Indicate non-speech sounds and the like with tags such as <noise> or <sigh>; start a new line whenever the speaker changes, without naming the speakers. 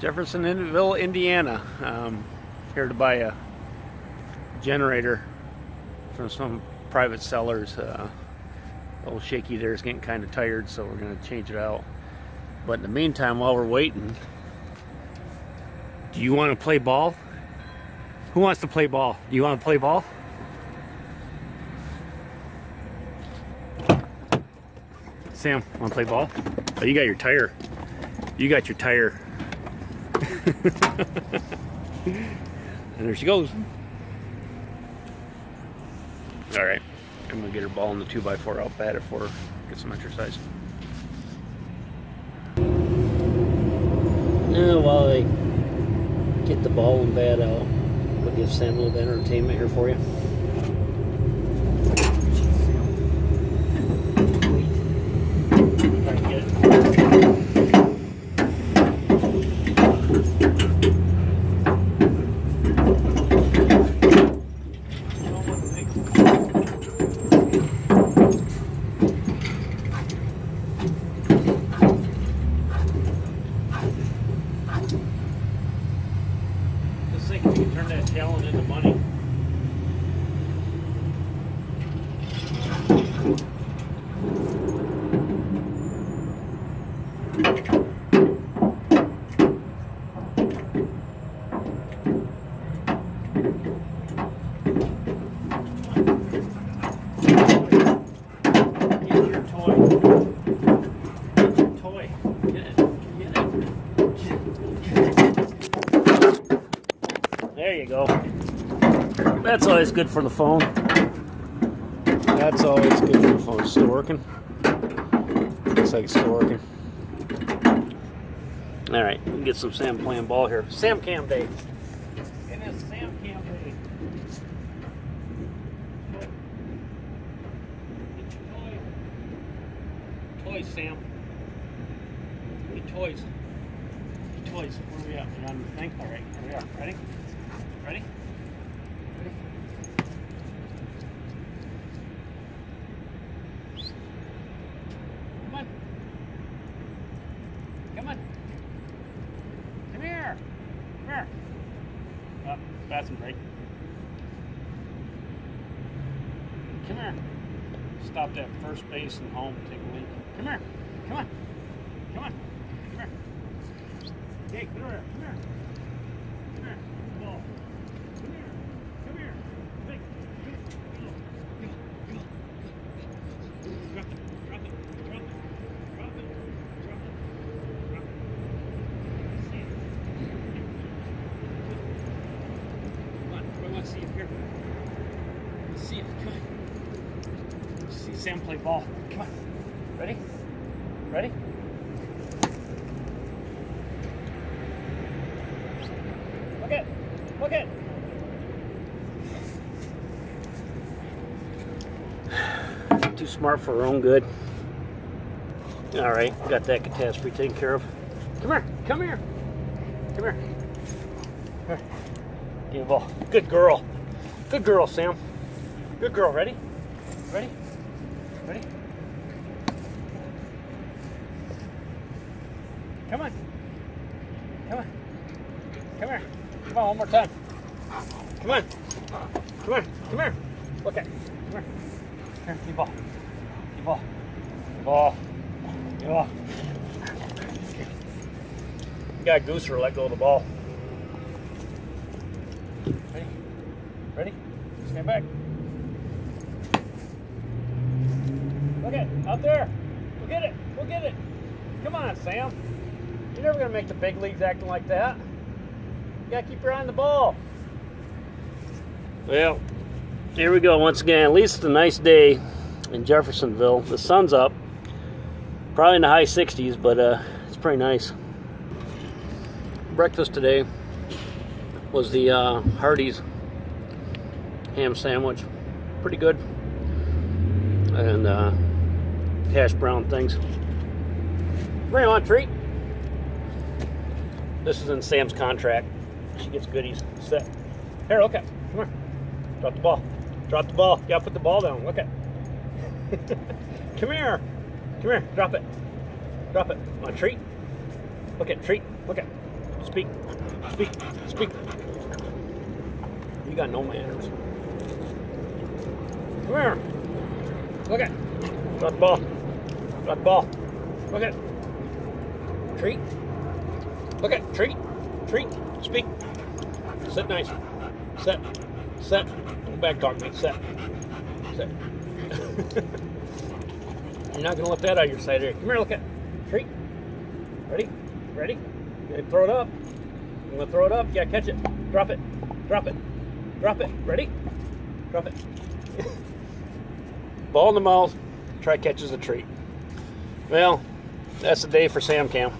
Jeffersonville, Indiana. Um, here to buy a generator from some private sellers. Uh, old shaky there is getting kind of tired, so we're going to change it out. But in the meantime, while we're waiting, do you want to play ball? Who wants to play ball? Do you want to play ball? Sam, want to play ball? Oh, you got your tire. You got your tire. And there she goes. All right, I'm gonna get her ball in the 2x4 out bat it for her, get some exercise. Now, while I get the ball and bat out, we'll give Sam a little bit of entertainment here for you. think if we can turn that talent into money. Thank you. There you go. That's always good for the phone. That's always good for the phone. Still working? Looks like it's still working. All right, we get some Sam playing ball here. Sam Cam Day. It is Sam Cam Day. Toys, Sam. Get toys. Toys. Where are we at? We on the thing? All right, here we are. Ready? Ready? Ready? Come on. Come on. Come here. Come here. Oh, bathroom break. Come here. Stop at first base and home. Take a leak. Come here. Come on. Come on. Come here. Hey, come here. Come here. Come here. Come here. Hey. Go. Go. Go. Drop it. Drop it. Drop it. Drop it. Drop it. Drop it. See it. Come on. I want to see it here. Let's see it. Come on. Let's see Sam play ball. Come on. Ready? Ready? Look it. Look it. <sighs> Too smart for her own good. All right, got that catastrophe taken care of. Come here. Come here. Come here. Give me ball. Good girl. Good girl, Sam. Good girl. Ready? Ready? Ready? Come on. Come on. Come here. Come on, one more time. Come on. Come here. Come here. Look at. Come here. Here, your ball. Your ball. Your ball. Ball. You got Gooser let go of the ball. Ready? Stand back. Look at out there. We'll get it. We'll get it. Come on, Sam. You're never gonna make the big leagues acting like that. You gotta keep your eye on the ball. Well, here we go once again. At least it's a nice day in Jeffersonville. The sun's up. Probably in the high 60s, but uh, it's pretty nice. Breakfast today was the uh, Hardee's ham sandwich. Pretty good. And uh, hash brown things. Bring on treat. This is in Sam's contract. She gets goodies. Set. Here, look at. Come here. Drop the ball. Drop the ball. You gotta put the ball down. Look at. <laughs> Come here. Come here. Drop it. Drop it. A treat? Look at treat. Look at. Speak. Speak. Speak. You got no manners. Come here. Look at. Drop the ball. The ball. Look at. Treat. Look at. Treat. Treat. Speak. Sit nice. Set. Set. Don't back talk me. Set. Set. <laughs> You're not gonna let that out of your sight here. Come here, look at. Treat. Ready? Ready? You throw it up. You gonna throw it up? Yeah, catch it. Drop it. Drop it. Drop it. Ready? Drop it. <laughs> Ball in the mouth. Try catches a treat. Well, that's the day for Sam Cam.